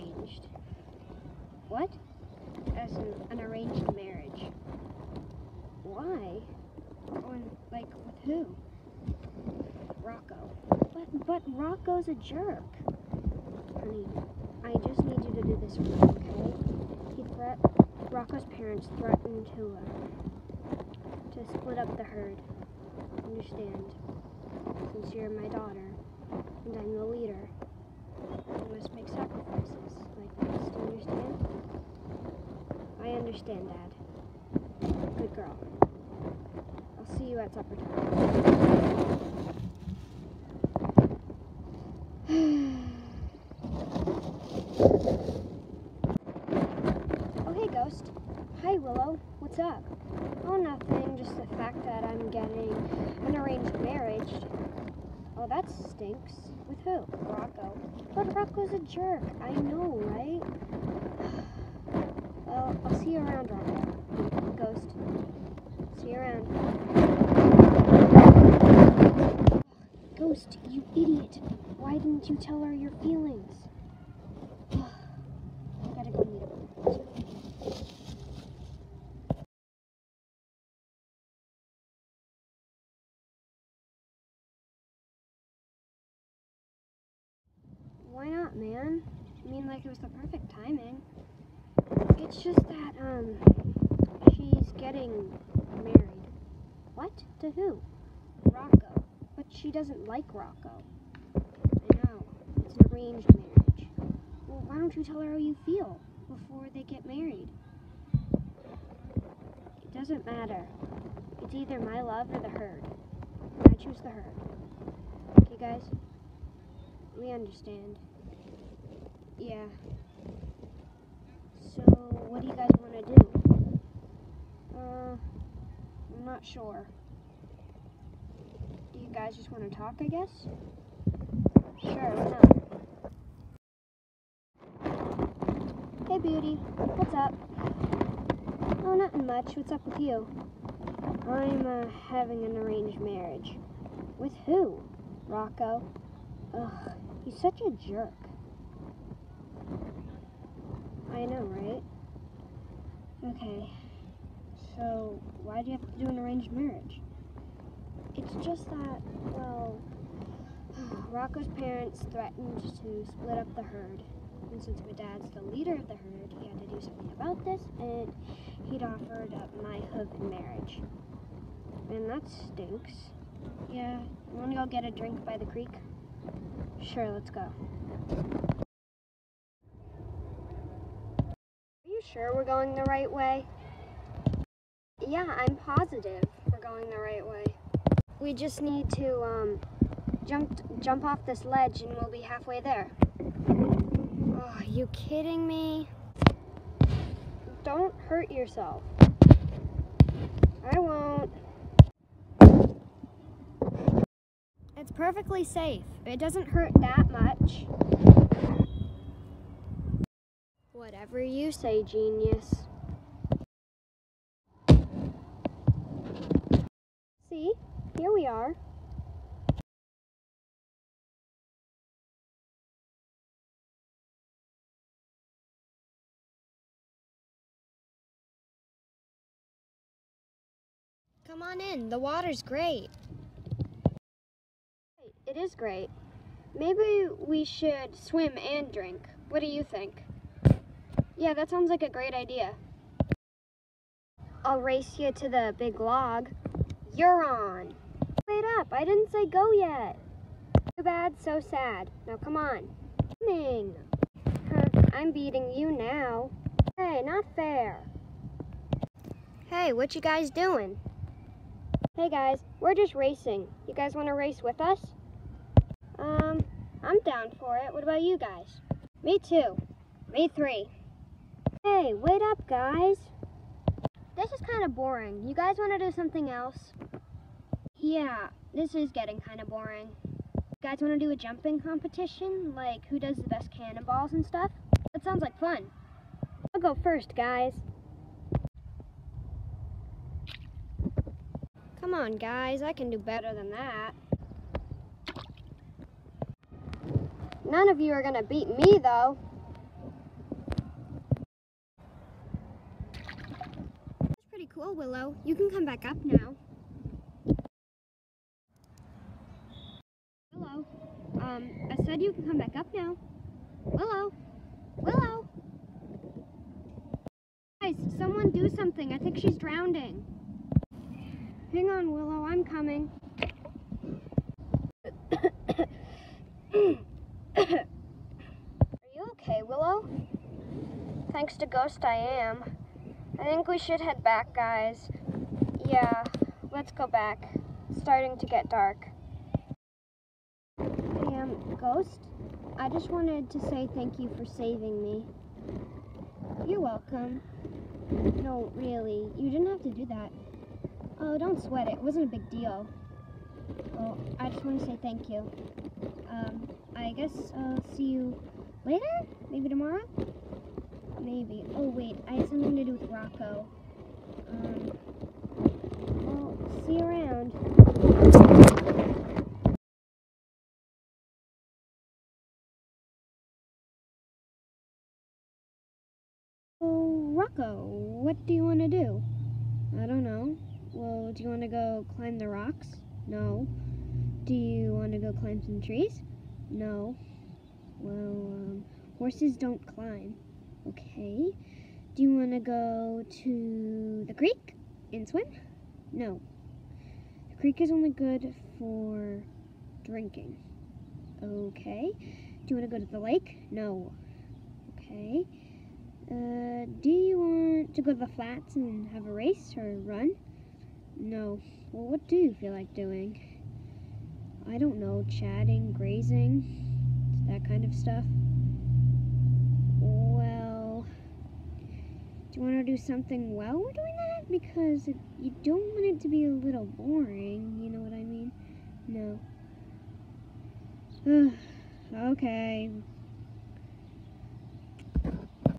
arranged. What? As an, an arranged marriage. Why? And, like, with who? Rocco. But, but Rocco's a jerk. Honey, I just need you to do this for me, okay? He threat Rocco's parents threatened to uh, to split up the herd. Understand? Since you're my daughter and I'm the leader, must make sacrifices like this. Do you understand? I understand, Dad. Good girl. I'll see you at supper time. Oh, hey, Ghost. Hi, Willow. What's up? Oh, nothing. Just the fact that I'm getting an arranged marriage. Oh, that stinks. With who? Rocco. But Rocco's a jerk. I know, right? Well, I'll see you around, Rocco. Ghost. See you around. Ghost, you idiot. Why didn't you tell her your feelings? I gotta go meet her. Why not, man? I mean, like, it was the perfect timing. It's just that, um, she's getting married. What? To who? Rocco. But she doesn't like Rocco. I know. It's an arranged marriage. Well, why don't you tell her how you feel before they get married? It doesn't matter. It's either my love or the herd. I choose the herd. Okay, guys? We understand. Yeah. So, what do you guys want to do? Uh, I'm not sure. Do you guys just want to talk, I guess? Sure, why not? Hey, Beauty. What's up? Oh, nothing much. What's up with you? I'm, uh, having an arranged marriage. With who? Rocco. Ugh, he's such a jerk. I know, right? Okay. So, why do you have to do an arranged marriage? It's just that, well, Rocco's parents threatened to split up the herd. And since my dad's the leader of the herd, he had to do something about this, and he'd offered up my hook in marriage. And that stinks. Yeah, you wanna go get a drink by the creek? Sure, let's go. Are you sure we're going the right way? Yeah, I'm positive we're going the right way. We just need to um, jump jump off this ledge and we'll be halfway there. Oh, are you kidding me? Don't hurt yourself. I won't. It's perfectly safe. It doesn't hurt that much. Whatever you say, genius. See, here we are. Come on in, the water's great. It is great. Maybe we should swim and drink. What do you think? Yeah, that sounds like a great idea. I'll race you to the big log. You're on. Wait up, I didn't say go yet. Too bad, so sad. Now come on. Coming. Huh, I'm beating you now. Hey, not fair. Hey, what you guys doing? Hey guys, we're just racing. You guys want to race with us? Um, I'm down for it. What about you guys? Me too. Me three. Hey, wait up, guys. This is kind of boring. You guys want to do something else? Yeah, this is getting kind of boring. You guys want to do a jumping competition? Like, who does the best cannonballs and stuff? That sounds like fun. I'll go first, guys. Come on, guys. I can do better than that. None of you are gonna beat me, though. Cool, Willow. You can come back up now. Willow, um, I said you can come back up now. Willow, Willow. Guys, someone do something. I think she's drowning. Hang on, Willow, I'm coming. Are you okay, Willow? Thanks to Ghost, I am. I think we should head back, guys. Yeah, let's go back. It's starting to get dark. Um, Ghost, I just wanted to say thank you for saving me. You're welcome. No, really, you didn't have to do that. Oh, don't sweat it. It wasn't a big deal. Well, I just want to say thank you. Um, I guess I'll see you later? Maybe tomorrow? Maybe. Oh, wait, I have something to do with Rocco. Um, well, see you around. Rocco, what do you want to do? I don't know. Well, do you want to go climb the rocks? No. Do you want to go climb some trees? No. Well, um, horses don't climb. Okay. Do you want to go to the creek and swim? No. The creek is only good for drinking. Okay. Do you want to go to the lake? No. Okay. Uh, do you want to go to the flats and have a race or run? No. Well, what do you feel like doing? I don't know, chatting, grazing, that kind of stuff. Well, do you want to do something while we're doing that? Because it, you don't want it to be a little boring, you know what I mean? No. okay.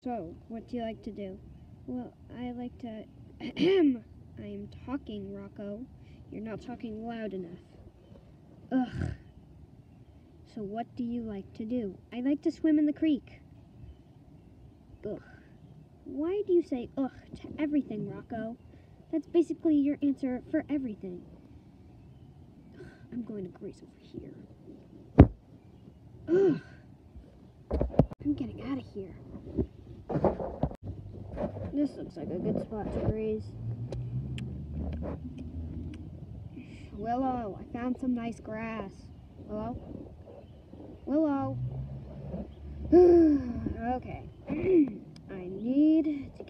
So, what do you like to do? Well, I like to. I am talking, Rocco. You're not talking loud enough. Ugh. So, what do you like to do? I like to swim in the creek. Ugh. Why do you say ugh to everything, Rocco? That's basically your answer for everything. I'm going to graze over here. Ugh. I'm getting out of here. This looks like a good spot to graze. Willow, I found some nice grass. Willow? Willow? okay.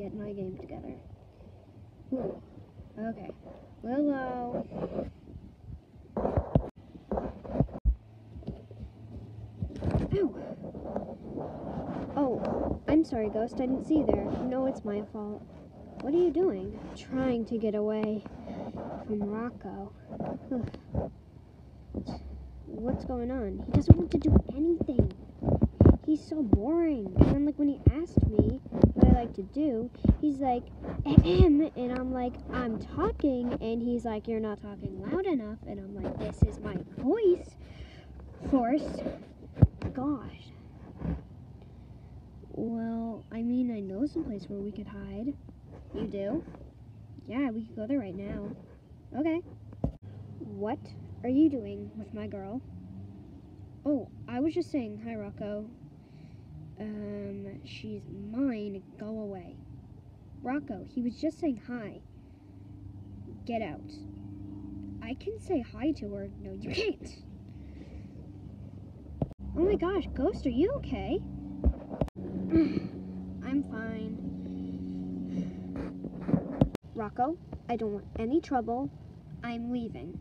Get my game together. Ooh. Okay. Willow. Uh, Ow. Oh, I'm sorry, Ghost. I didn't see you there. No, it's my fault. What are you doing? Trying to get away from Rocco. What's going on? He doesn't want to do anything. He's so boring. And then, like, when he asked me what I like to do, he's like, ahem, and I'm like, I'm talking, and he's like, you're not talking loud enough, and I'm like, this is my voice force. Gosh. Well, I mean, I know some place where we could hide. You do? Yeah, we could go there right now. Okay. What are you doing with my girl? Oh, I was just saying hi, Rocco. Um, she's mine. Go away. Rocco, he was just saying hi. Get out. I can say hi to her. No, you can't. Oh my gosh, Ghost, are you okay? I'm fine. Rocco, I don't want any trouble. I'm leaving.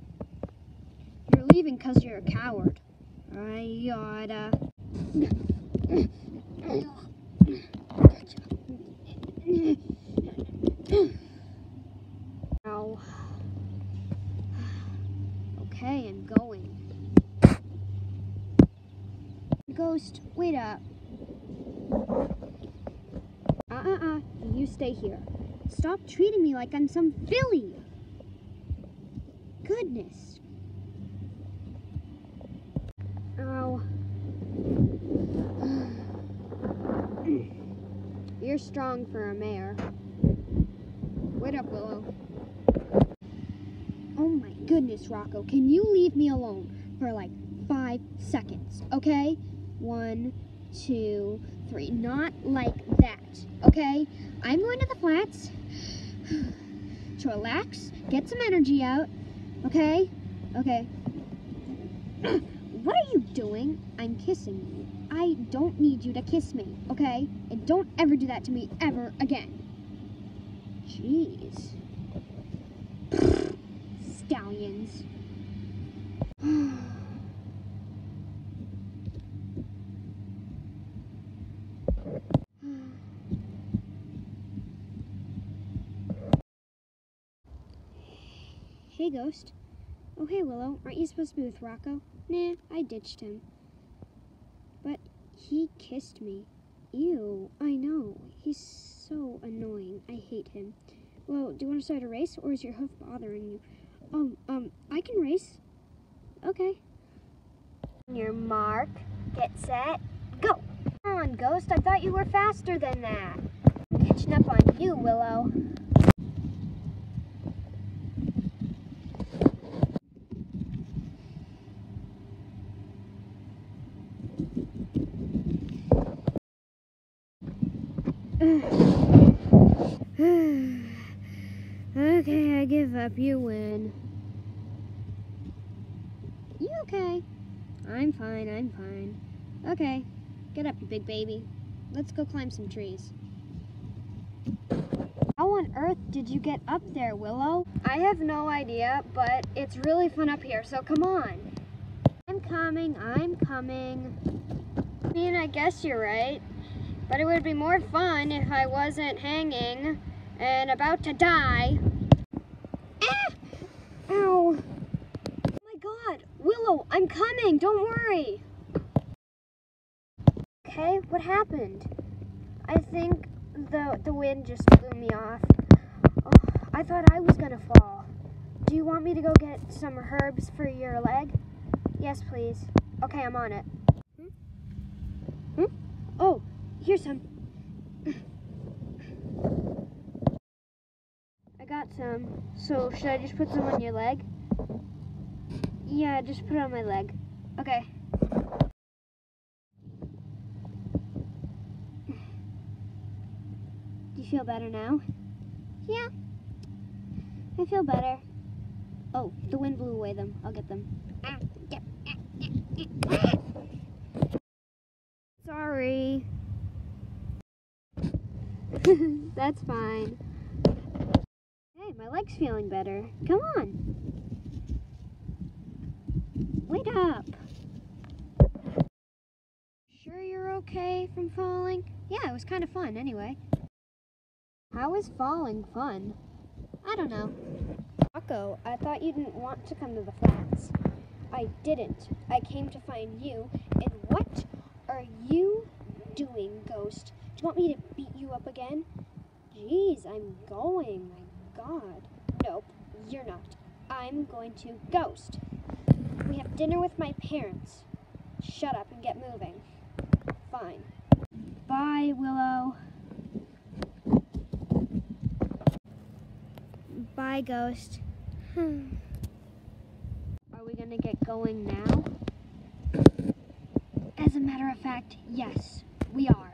You're leaving because you're a coward. I oughta. Ow. Okay, I'm going. Ghost, wait up. Uh-uh-uh, you stay here. Stop treating me like I'm some filly. Goodness. Ow. Strong for a mayor. Wait up, Willow. Oh my goodness, Rocco. Can you leave me alone for like five seconds, okay? One, two, three. Not like that, okay? I'm going to the flats to relax, get some energy out, okay? Okay. what are you doing? I'm kissing you. I don't need you to kiss me, okay? And don't ever do that to me ever again. Jeez. Stallions. hey, Ghost. Oh, hey, Willow. Aren't you supposed to be with Rocco? Nah, I ditched him. He kissed me. Ew, I know. He's so annoying. I hate him. Well, do you want to start a race, or is your hoof bothering you? Um, um, I can race. Okay. Your mark, get set, go. Come on, Ghost. I thought you were faster than that. I'm catching up on you, Willow. You win. You okay? I'm fine, I'm fine. Okay, get up, you big baby. Let's go climb some trees. How on earth did you get up there, Willow? I have no idea, but it's really fun up here, so come on. I'm coming, I'm coming. I mean, I guess you're right. But it would be more fun if I wasn't hanging and about to die. Ow! Oh my god! Willow, I'm coming! Don't worry! Okay, what happened? I think the, the wind just blew me off. Oh, I thought I was gonna fall. Do you want me to go get some herbs for your leg? Yes, please. Okay, I'm on it. Hmm? Hmm? Oh, Here's some. I got some. So should I just put some on your leg? Yeah, just put it on my leg. Okay. Do you feel better now? Yeah. I feel better. Oh, the wind blew away them. I'll get them. Sorry. That's fine. My leg's feeling better. Come on. Wait up. Sure you're okay from falling? Yeah, it was kind of fun anyway. How is falling fun? I don't know. Rocco, I thought you didn't want to come to the flats. I didn't. I came to find you. And what are you doing, Ghost? Do you want me to beat you up again? Jeez, I'm going. God. Nope, you're not. I'm going to ghost. We have dinner with my parents. Shut up and get moving. Fine. Bye, Willow. Bye, Ghost. Hmm. Are we gonna get going now? As a matter of fact, yes, we are.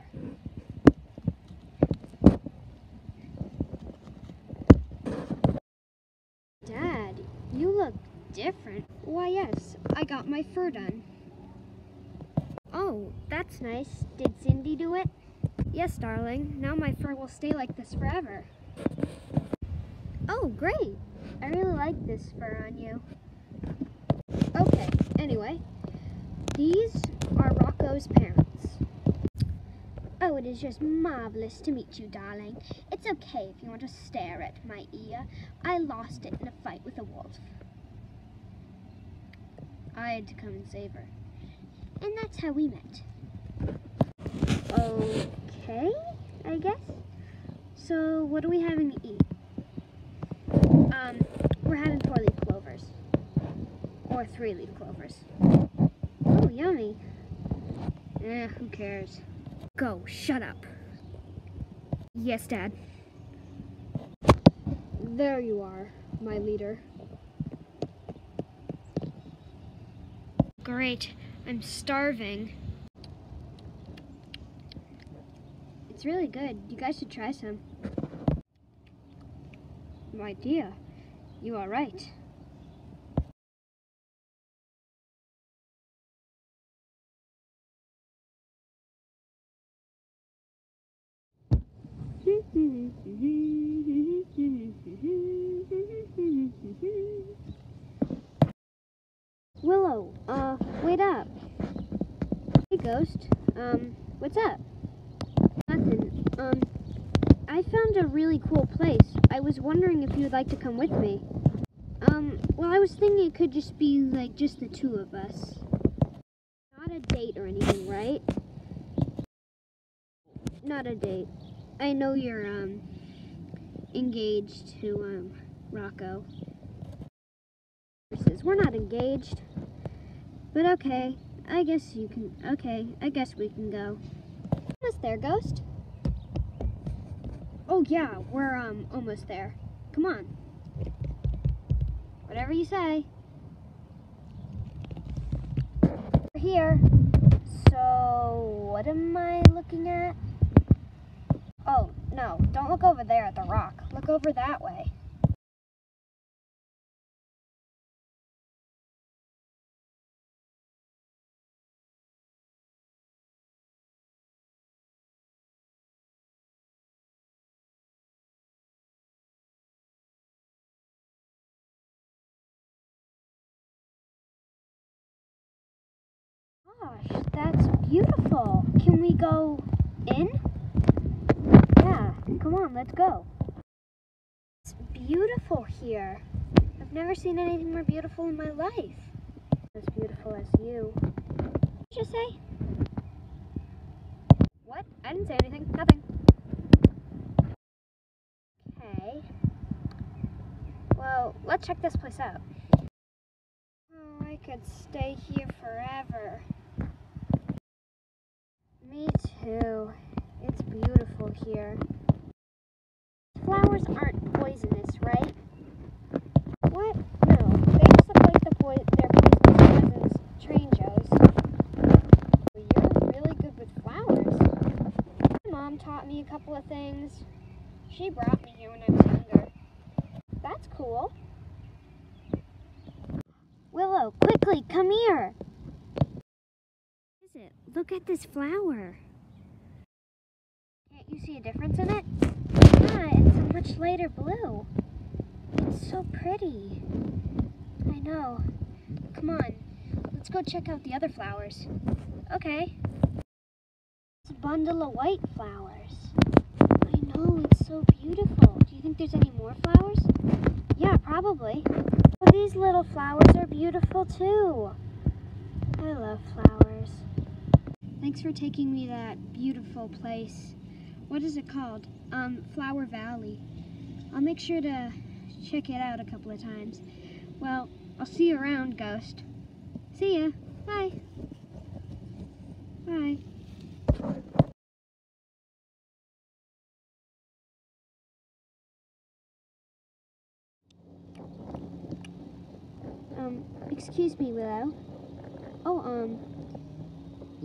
Dad, you look different. Why, yes, I got my fur done. Oh, that's nice. Did Cindy do it? Yes, darling. Now my fur will stay like this forever. Oh, great. I really like this fur on you. Okay, anyway, these are Rocco's parents. Oh, it is just marvelous to meet you, darling. It's okay if you want to stare at my ear. I lost it in a fight with a wolf. I had to come and save her. And that's how we met. Okay, I guess. So, what are we having to eat? Um, we're having four-leaf clovers. Or three-leaf clovers. Oh, yummy. Eh, who cares? Go, shut up. Yes, Dad. There you are, my leader. Great. I'm starving. It's really good. You guys should try some. My dear, you are right. Willow, uh, wait up. Hey, Ghost. Um, what's up? Nothing. Um, I found a really cool place. I was you'd like to come with me. Um, well, I was thinking it could just be, like, just the two of us. Not a date or anything, right? Not a date. I know you're, um, engaged to, um, Rocco. We're not engaged. But okay, I guess you can, okay, I guess we can go. Almost there, Ghost. Oh yeah, we're, um, almost there. Come on. Whatever you say. We're here. So, what am I looking at? Oh, no, don't look over there at the rock. Look over that way. Gosh, that's beautiful. Can we go in? Yeah, come on, let's go. It's beautiful here. I've never seen anything more beautiful in my life. As beautiful as you. What did you say? What? I didn't say anything. Nothing. Okay. Well, let's check this place out. Oh, I could stay here forever. Me too. It's beautiful here. Flowers aren't poisonous, right? What? No. They just look like the po- their poisonous cousins, Trangos. Well, you're really good with flowers. My mom taught me a couple of things. She brought me here when I was younger. That's cool. Willow, quickly, come here. Look at this flower. Can't you see a difference in it? Yeah, it's a much lighter blue. It's so pretty. I know. Come on, let's go check out the other flowers. Okay. It's a bundle of white flowers. I know, it's so beautiful. Do you think there's any more flowers? Yeah, probably. Well, these little flowers are beautiful too. I love flowers. Thanks for taking me to that beautiful place. What is it called? Um, Flower Valley. I'll make sure to check it out a couple of times. Well, I'll see you around, Ghost. See ya. Bye. Bye. Um, excuse me, Willow. Oh, um,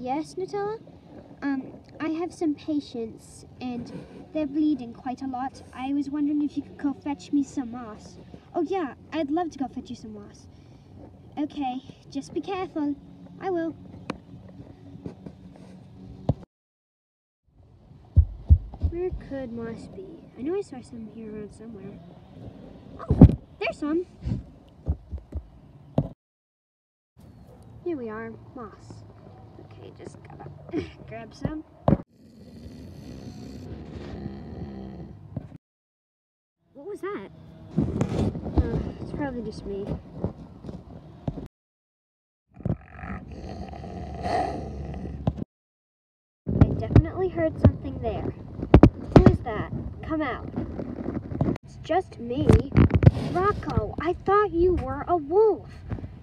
yes, Nutella? Um, I have some patients, and they're bleeding quite a lot. I was wondering if you could go fetch me some moss. Oh, yeah, I'd love to go fetch you some moss. Okay, just be careful. I will. Where could moss be? I know I saw some here around somewhere. Oh, there's some. Here we are, moss. Okay, just gotta grab some. What was that? Uh, it's probably just me. I definitely heard something there. Who is that? Come out. It's just me. Rocco, I thought you were a wolf.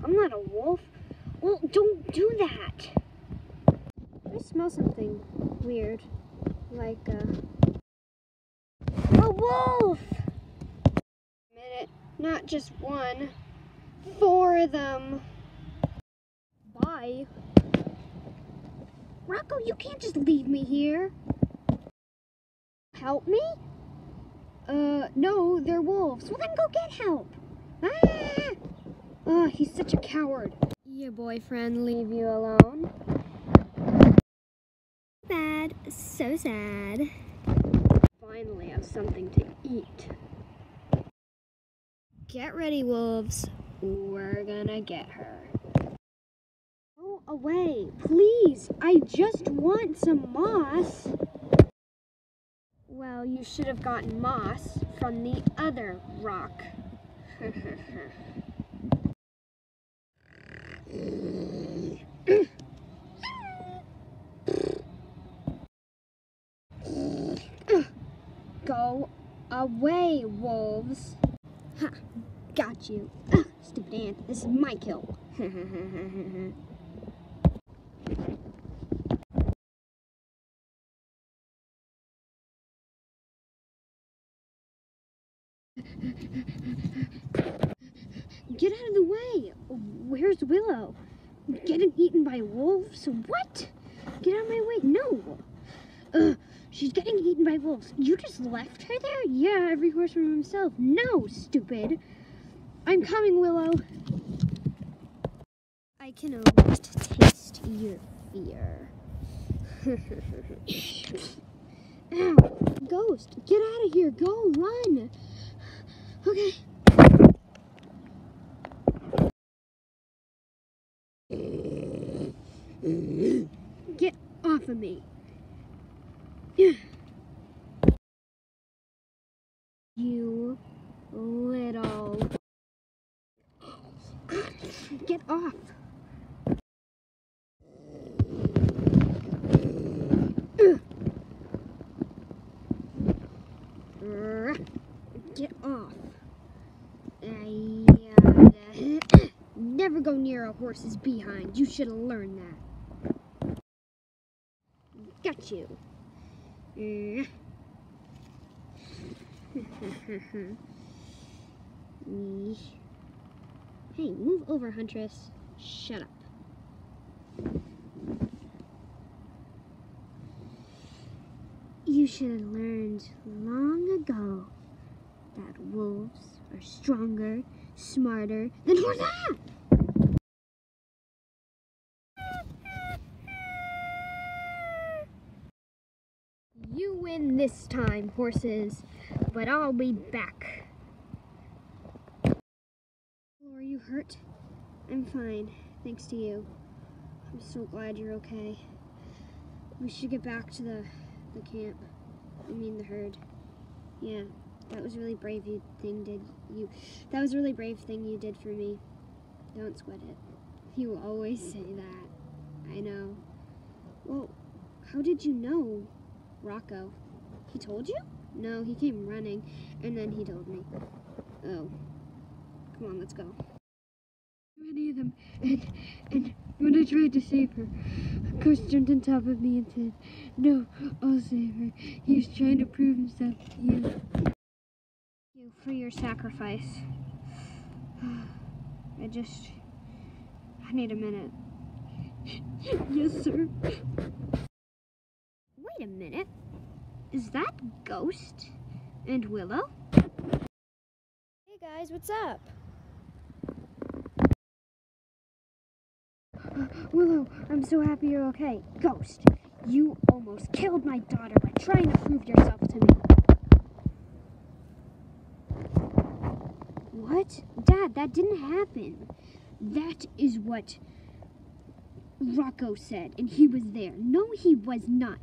I'm not a wolf. Well, don't do that. Smell something weird. Like, a wolf! Minute, not just one, four of them. Bye. Rocco, you can't just leave me here. Help me? Uh, no, they're wolves. Well, then go get help. Ah! Oh, he's such a coward. Your boyfriend leave you alone? So sad. Finally have something to eat. Get ready, wolves. We're gonna get her. Go away, please. I just want some moss. Well, you should have gotten moss from the other rock. Go away, wolves. Ha, got you. Ah, stupid ant, this is my kill. Get out of the way. Where's Willow? Getting eaten by wolves? What? Get out of my way. No. Ugh, she's getting eaten by wolves. You just left her there? Yeah, every horse from himself. No, stupid. I'm coming, Willow. I can almost taste your fear. Ow, ghost, get out of here. Go, run. Okay. Get off of me. You little. Get off. Get off. I, uh, never go near a horse's behind. You should have learned that. Got you. Hey, move over, Huntress. Shut up. You should have learned long ago that wolves are stronger, smarter than horses. Ah! You win this time, horses, but I'll be back. Are you hurt? I'm fine, thanks to you. I'm so glad you're okay. We should get back to the, the camp. I mean the herd. Yeah, that was really brave you thing did you that was a really brave thing you did for me. Don't sweat it. You always say that. I know. Well, how did you know? Rocco. He told you? No, he came running, and then he told me. Oh. Come on, let's go. Many of them, and, and when I tried to save her, Ghost jumped on top of me and said, No, I'll save her. He was trying to prove himself to you. Thank you for your sacrifice. I just. I need a minute. yes, sir. Wait a minute. Is that Ghost and Willow? Hey guys, what's up? Willow, I'm so happy you're okay. Ghost, you almost killed my daughter by trying to prove yourself to me. What? Dad, that didn't happen. That is what Rocco said, and he was there. No, he was not.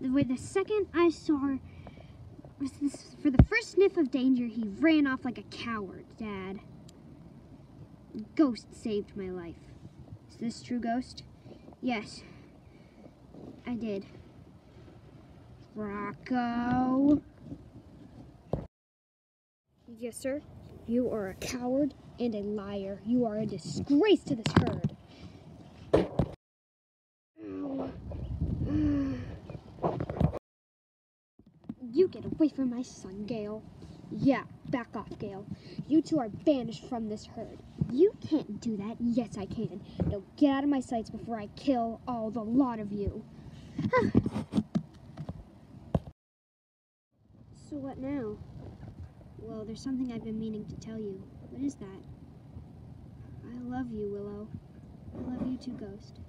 The, the second I saw this, for the first sniff of danger, he ran off like a coward, Dad. Ghost saved my life. Is this true, Ghost? Yes, I did. Rocco. Yes, sir. You are a coward and a liar. You are a disgrace to this herd. You get away from my son, Gale. Yeah, back off, Gale. You two are banished from this herd. You can't do that. Yes, I can. Now get out of my sights before I kill all the lot of you. so what now? Well, there's something I've been meaning to tell you. What is that? I love you, Willow. I love you too, Ghost.